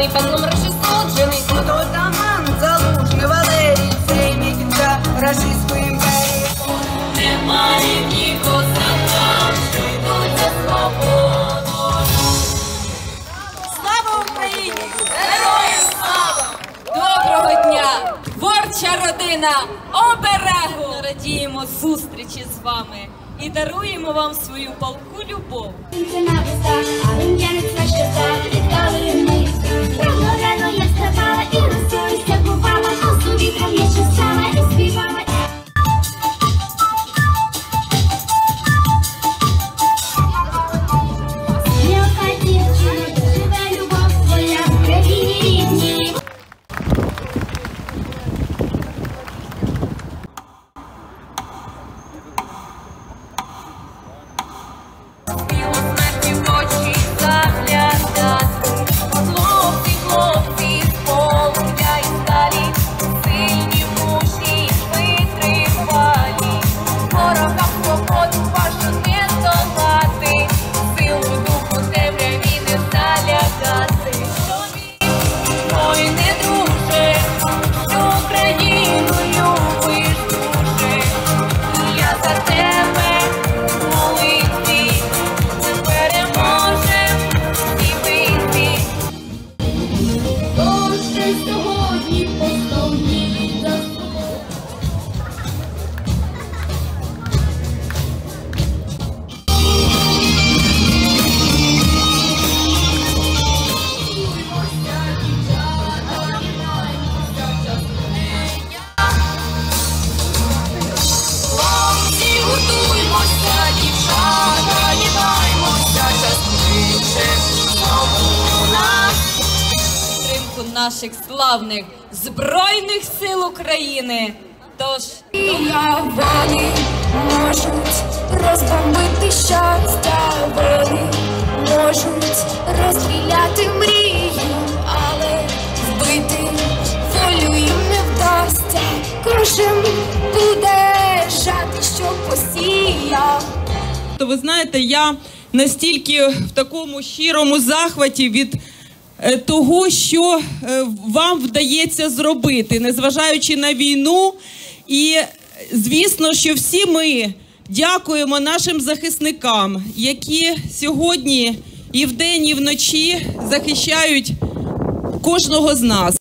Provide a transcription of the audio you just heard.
Пьяный под номер 600 жены Крутой таман, залужный Валерий Сеймикинга, российскую империю Немає нікого за що йдуть свободу Слава Україні! Героям слава! Доброго дня! Творча родина! Оберегу! Радіємо зустрічі з вами і даруємо вам свою полку любов. Наших славних Збройних сил України. Тож я Вони можуть розбомбити щастя, вони можуть розстріляти мрії, але вбити волю їм не вдасться. Кожен буде жати, що посіяв. То ви знаєте, я настільки в такому щирому захваті від того, що е, вам вдається зробити, незважаючи на війну. І е, звісно, що всі ми дякуємо нашим захисникам, які сьогодні і вдень, і вночі захищають кожного з нас.